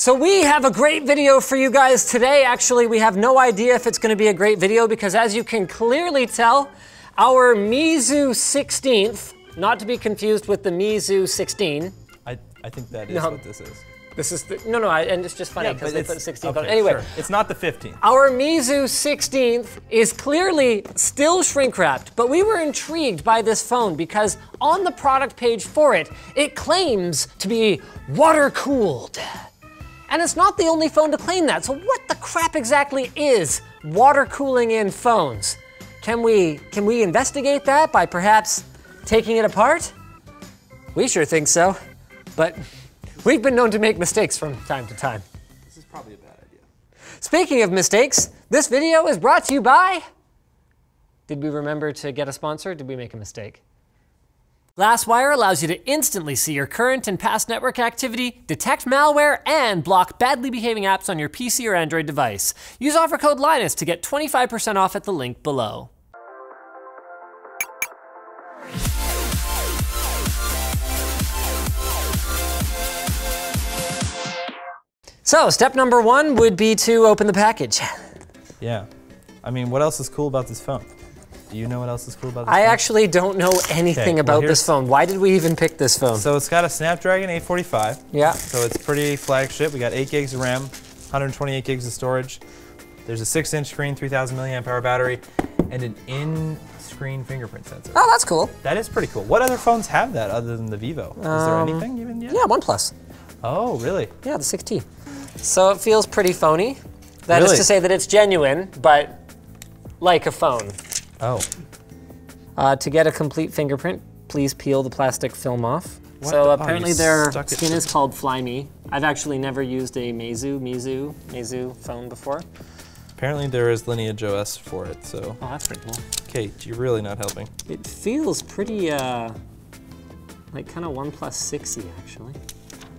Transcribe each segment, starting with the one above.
So we have a great video for you guys today. Actually, we have no idea if it's gonna be a great video because as you can clearly tell, our Mizu 16th, not to be confused with the Mizu 16. I, I think that is No. what this is. This is the, no, no, I, and it's just funny because they put 16th okay, on. Anyway, sure. It's not the 15th. Our Mizu 16th is clearly still shrink wrapped, but we were intrigued by this phone because on the product page for it, it claims to be water cooled. And it's not the only phone to claim that, so what the crap exactly is water cooling in phones? Can we, can we investigate that by perhaps taking it apart? We sure think so, but we've been known to make mistakes from time to time. This is probably a bad idea. Speaking of mistakes, this video is brought to you by. Did we remember to get a sponsor? Did we make a mistake? Glasswire allows you to instantly see your current and past network activity, detect malware, and block badly behaving apps on your PC or Android device. Use offer code Linus to get 25% off at the link below. So, step number one would be to open the package. Yeah. I mean, what else is cool about this phone? Do you know what else is cool about this I phone? actually don't know anything well, about here's- this phone. Why did we even pick this phone? So it's got a Snapdragon 845. yeah. So it's pretty flagship. We got 8 gigs of RAM, 128 gigs of storage. There's a 6 inch screen, 3000 milliamp hour battery, and an in screen fingerprint sensor. Oh, that's cool. That is pretty cool. What other phones have that other than the Vivo? Is there anything even yet? Um, Yeah, OnePlus. Oh, really? Yeah, the 6T. So it feels pretty phony. That is Really? to say that it's genuine, but like a phone. Oh. Uh, to get a complete fingerprint, please peel the plastic film off. What so the- oh, apparently you their skin is called Flyme. I've actually never used a Meizu, Mizu, Meizu phone before. Apparently there is Lineage OS for it, so. Oh, that's pretty cool. Kate, you're really not helping. It feels pretty, uh, like kind of OnePlus 6y actually.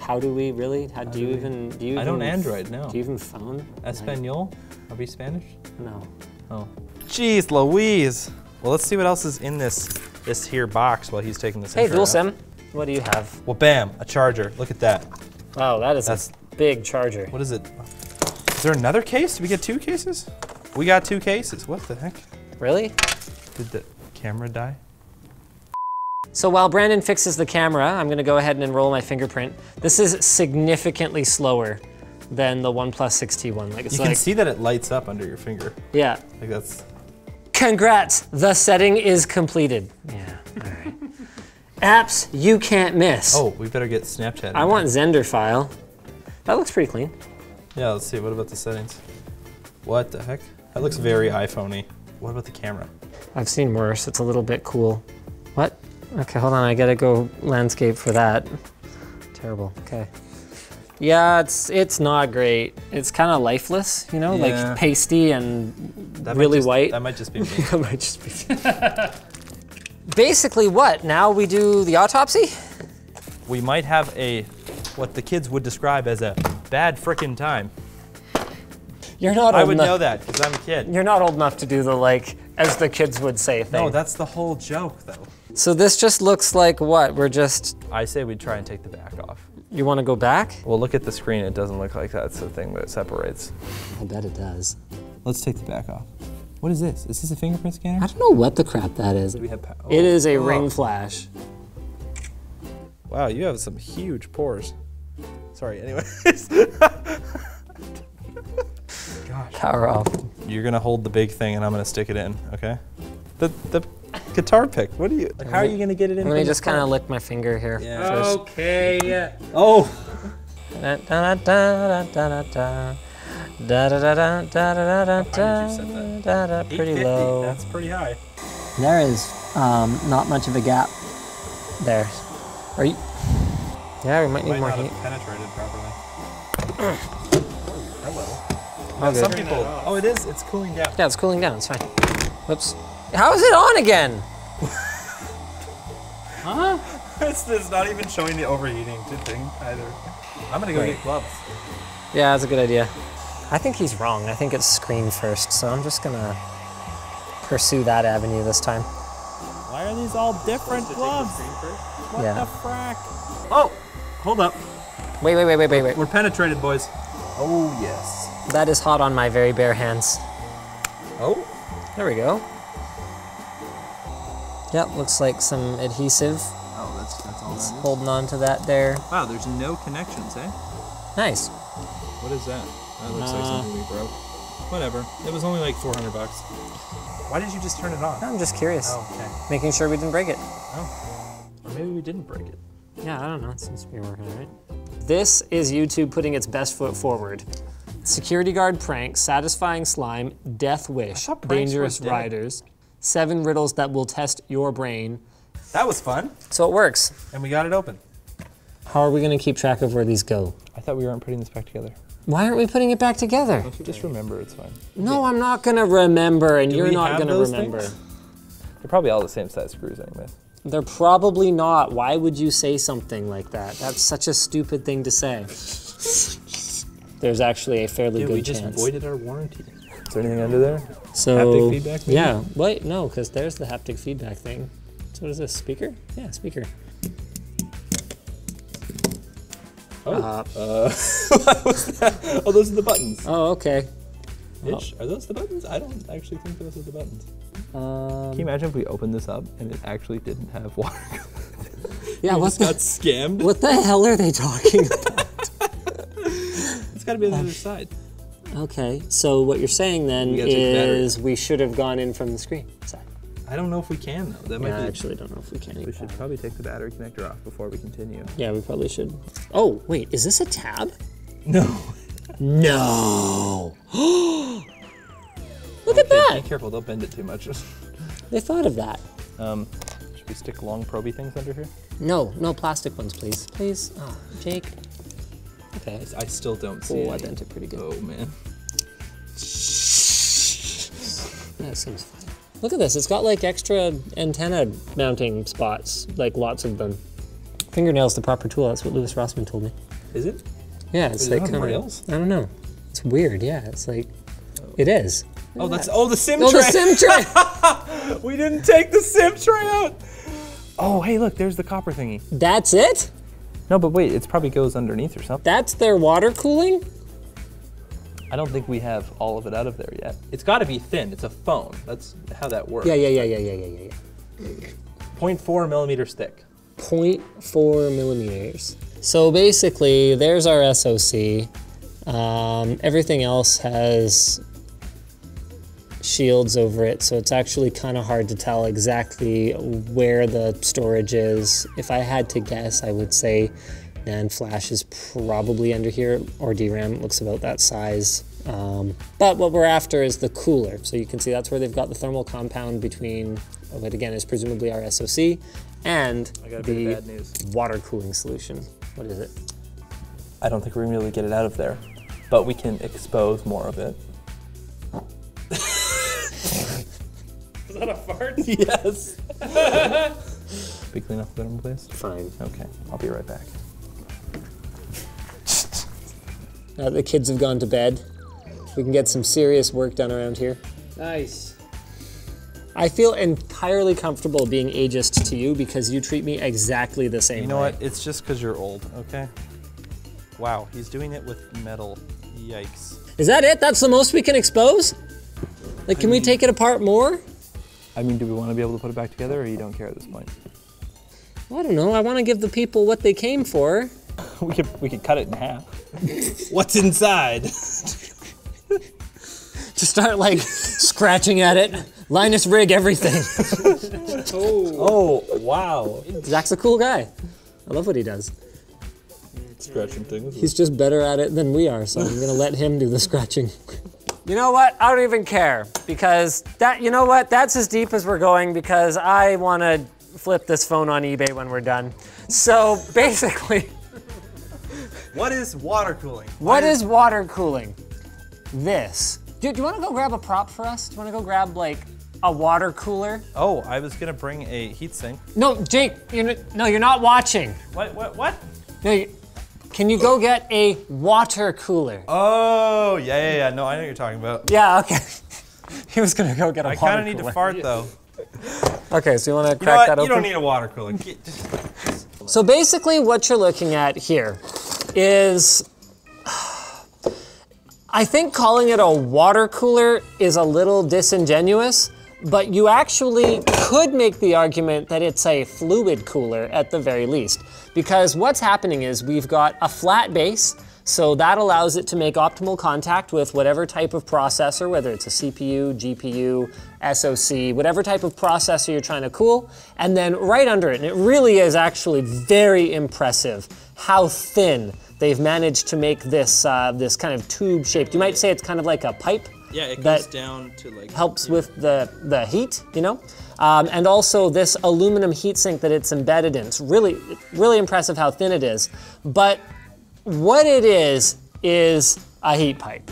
How do we really? How, do you even? Do you? I don't even Android, no. Do you even phone? Espanol? Are we Spanish? No. Oh. Jeez Louise. Well, let's see what else is in this this here box while he's taking this. Hey, dual out. SIM. What do you have? Well, bam, a charger. Look at that. Wow, that is That's- a big charger. What is it? Is there another case? Did we get two cases? We got two cases. What the heck? Really? Did the camera die? So while Brandon fixes the camera, I'm gonna go ahead and enroll my fingerprint. This is significantly slower than the OnePlus 6T one. Like it's You like, can see that it lights up under your finger. yeah. Like that's. Congrats, the setting is completed. Yeah, all right. Apps you can't miss. Oh, we better get Snapchat. I want Xender file. That looks pretty clean. Yeah, let's see. What about the settings? What the heck? That looks very iPhoney. What about the camera? I've seen worse. It's a little bit cool. What? Okay, hold on. I gotta go landscape for that. Terrible. Okay. Yeah, it's it's not great. It's kind of lifeless, you know, Yeah. like pasty and That really just- white. That might just be me. That might just be. Basically, what? Now we do the autopsy? we might have a what the kids would describe as a bad frickin' time. You're not. I would know that because I'm a kid. You're not old enough to do the like, as the kids would say thing. No, that's the whole joke, though. so this just looks like what? We're just. I say we try and take the back off. You want to go back? Well, look at the screen. It doesn't look like that's the thing that separates. I bet it does. Let's take the back off. What is this? Is this a fingerprint scanner? I don't know what the crap that is. We have pa- oh. It is a oh. ring flash. Wow, you have some huge pores. Sorry, anyways. Gosh. Power off. You're gonna hold the big thing and I'm gonna stick it in, okay? The the guitar pick. What do you like how are you gonna get it in? Let me just kind of lick my finger here Yeah. first. Okay. Oh. Da da da da da da da. Da da da da da da da How did you set that? da da. Pretty 850, low. That's pretty high. There is um, not much of a gap there. Are you? Yeah, we might need Might more not heat. have penetrated properly. Hello. Oh, Some good. people. Oh, it is. It's cooling down. Yeah, it's cooling down. It's fine. Whoops. How is it on again? huh? it's, it's not even showing the overheating thing either. I'm gonna go Wait. get gloves. Yeah, that's a good idea. I think he's wrong. I think it's screen first, so I'm just gonna pursue that avenue this time. Why are these all different gloves? What Yeah. the frack? Oh, hold up. Wait, wait, wait, wait, wait, wait. We're penetrated, boys. Oh, yes. That is hot on my very bare hands. Oh, There we go. Yep, looks like some adhesive. oh, that's, that's all that Holding on to that there. Wow, there's no connections, eh? Nice. What is that? That looks like Uh, something we broke. Whatever. It was only like 400 bucks. Why did you just turn it on? I'm just curious. Oh, okay. Making sure we didn't break it. Oh. Or maybe we didn't break it. Yeah, I don't know. It seems to be working all right. This is YouTube putting its best foot forward. Security guard prank, satisfying slime, death wish, dangerous riders, seven riddles that will test your brain. That was fun. So it works. And we got it open. How are we going to keep track of where these go? I thought we weren't putting this back together. Why aren't we putting it back together? Just remember, it's fine. No, I'm not going to remember, and you're not going to remember. things? They're probably all the same size screws anyway. They're probably not. Why would you say something like that? That's such a stupid thing to say. There's actually a fairly Dude, good chance. we just chance. voided our warranty. Is there anything under there? So Haptic feedback, maybe? Yeah. Wait, no, because there's the haptic feedback thing. So what is this? Speaker? Yeah, speaker. Oh. Uh, what was that? Oh, those are the buttons. oh, okay. Itch. Are those the buttons? I don't actually think those are the buttons. Um, Can you imagine if we opened this up and it actually didn't have water? yeah. we What just the? got scammed. What the hell are they talking about? It's got to be on the other side. Okay. So what you're saying then We gotta take the battery. is we should have gone in from the screen side. I don't know if we can though. That might Yeah, I be. actually don't know if we can. we should probably take the battery connector off before we continue. Yeah, we probably should. Oh, wait, is this a tab? No. No. Look at that. Be careful, they'll bend it too much. They thought of that. um, should we stick long proby things under here? No, no plastic ones, please. Please. Oh, Jake. Okay. I still don't see. Oh, I bent it pretty good. Oh man. That seems fine. Look at this. It's got like extra antenna mounting spots, like lots of them. Fingernail's the proper tool. That's what Louis Rossman told me. Is it? Yeah, it's Is like on kinda. I don't know. It's weird. Yeah, it's like it is. Oh, that's oh the sim Oh, tray. the sim tray. we didn't take the sim tray out. Oh, hey, look, there's the copper thingy. That's it. No, but wait, it probably goes underneath or something. That's their water cooling. I don't think we have all of it out of there yet. It's got to be thin. It's a phone. That's how that works. Yeah, yeah, yeah, yeah, yeah, yeah, yeah, yeah. 0.4 millimeter stick. 0.4 millimeters. So basically, there's our SOC. Um, everything else has shields over it, so it's actually kind of hard to tell exactly where the storage is. If I had to guess, I would say NAND flash is probably under here, or DRAM looks about that size. Um, but what we're after is the cooler. So you can see that's where they've got the thermal compound between what again is presumably our SOC and I got a bit of the water cooling solution. What is it? I don't think we're gonna be able to get it out of there, but we can expose more of it. Is that a fart? yes. Be clean up the bedroom, please. Fine. Okay, I'll be right back. Now that the kids have gone to bed, we can get some serious work done around here. Nice. I feel entirely comfortable being ageist to you because you treat me exactly the same You know way. what? It's just because you're old, okay? Wow, he's doing it with metal. Yikes. Is that it? That's the most we can expose? Like, can we take it apart more? I mean, do we want to be able to put it back together, or you don't care at this point? Well, I don't know. I want to give the people what they came for. we could we could cut it in half. What's inside? To start like scratching at it. Linus rig everything. Oh. oh wow! Zach's a cool guy. I love what he does. Scratching things. He's just better at it than we are, so I'm gonna let him do the scratching. You know what? I don't even care because that. You know what? That's as deep as we're going because I want to flip this phone on eBay when we're done. So basically, What is water cooling? what is water cooling? This. Dude, do you want to go grab a prop for us? Do you want to go grab like a water cooler? Oh, I was gonna bring a heatsink. No, Jake. You're no, you're not watching. What? What? What? No, you, can you go get a water cooler? Oh, yeah, yeah, yeah. No, I know what you're talking about. Yeah, okay. he was gonna go get a I water cooler. I kind of need to fart though. Okay, so you want to You know crack what? that You open? don't need a water cooler. So basically what you're looking at here is I think calling it a water cooler is a little disingenuous, but you actually could make the argument that it's a fluid cooler at the very least. Because what's happening is we've got a flat base, so that allows it to make optimal contact with whatever type of processor, whether it's a CPU, GPU, SoC, whatever type of processor you're trying to cool, and then right under it, and it really is actually very impressive how thin they've managed to make this uh, this kind of tube shaped. You might say it's kind of like a pipe. Yeah, it goes down to like helps with the the heat, you know, um, and also this aluminum heatsink that it's embedded in. It's really really impressive how thin it is. But what it is is a heat pipe.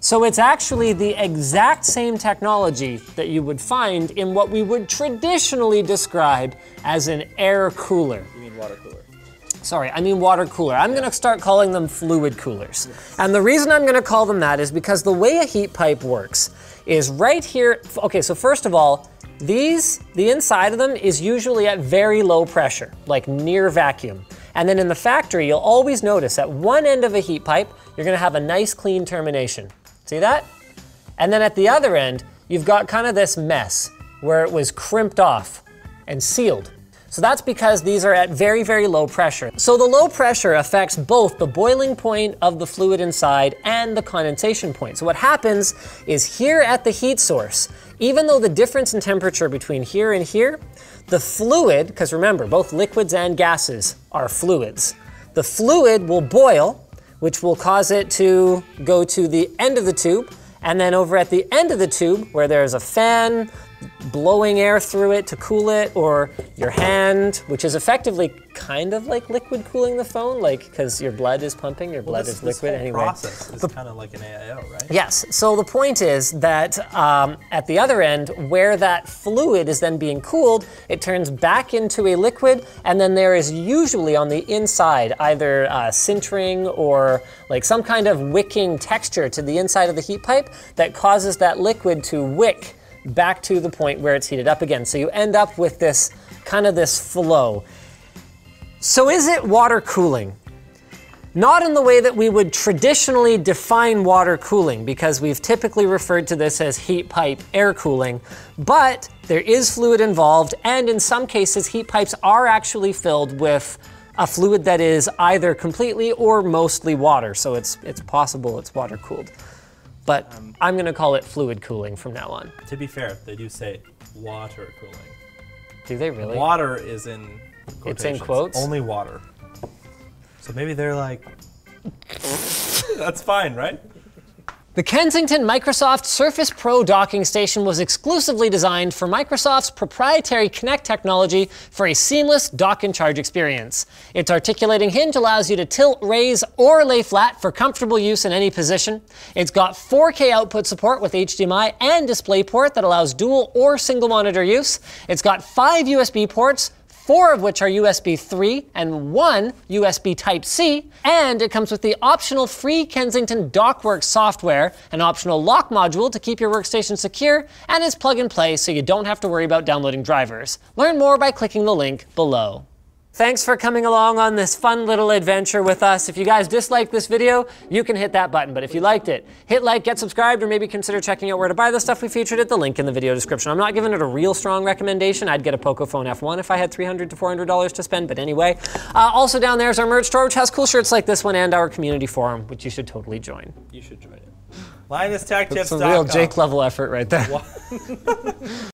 So it's actually the exact same technology that you would find in what we would traditionally describe as an air cooler. You mean water cooler? Sorry, I mean water cooler. I'm gonna start calling them fluid coolers. And the reason I'm gonna call them that is because the way a heat pipe works is right here, okay, so first of all, these, the inside of them is usually at very low pressure, like near vacuum. And then in the factory, you'll always notice at one end of a heat pipe, you're gonna have a nice clean termination. See that? And then at the other end, you've got kind of this mess where it was crimped off and sealed. So that's because these are at very, very low pressure. So the low pressure affects both the boiling point of the fluid inside and the condensation point. So what happens is here at the heat source, even though the difference in temperature between here and here, the fluid, because remember, both liquids and gases are fluids, the fluid will boil, which will cause it to go to the end of the tube, and then over at the end of the tube, where there's a fan, blowing air through it to cool it, or your hand, which is effectively kind of like liquid cooling the phone, like because your blood is pumping, your blood this, is liquid this whole anyway. process is kind of like an AIO, right? Yes, so the point is that um, at the other end, where that fluid is then being cooled, it turns back into a liquid, and then there is usually on the inside either uh, sintering or like some kind of wicking texture to the inside of the heat pipe that causes that liquid to wick back to the point where it's heated up again. So you end up with this kind of this flow. So is it water cooling? Not in the way that we would traditionally define water cooling, because we've typically referred to this as heat pipe air cooling, but there is fluid involved, and in some cases, heat pipes are actually filled with a fluid that is either completely or mostly water, so it's, it's possible it's water cooled. But um, I'm gonna call it fluid cooling from now on. To be fair, they do say water cooling. Do they really? Water is in It's in quotations. quotes? Only water. So maybe they're like, that's fine, right? The Kensington Microsoft Surface Pro docking station was exclusively designed for Microsoft's proprietary Connect technology for a seamless dock and charge experience. Its articulating hinge allows you to tilt, raise, or lay flat for comfortable use in any position. It's got 4K output support with HDMI and DisplayPort that allows dual or single monitor use. It's got five USB ports, four of which are USB 3 and one USB Type C, and it comes with the optional free Kensington DockWorks software, an optional lock module to keep your workstation secure, and is plug and play so you don't have to worry about downloading drivers. Learn more by clicking the link below. Thanks for coming along on this fun little adventure with us. If you guys disliked this video, you can hit that button. But if you liked it, hit like, get subscribed, or maybe consider checking out where to buy the stuff we featured at the link in the video description. I'm not giving it a real strong recommendation. I'd get a Pocophone F1 if I had $300 to $400 to spend, but anyway. Uh, also down there is our merch store, which has cool shirts like this one, and our community forum, which you should totally join. You should join it. LinusTechTips.com. It's a real Jake level effort right there.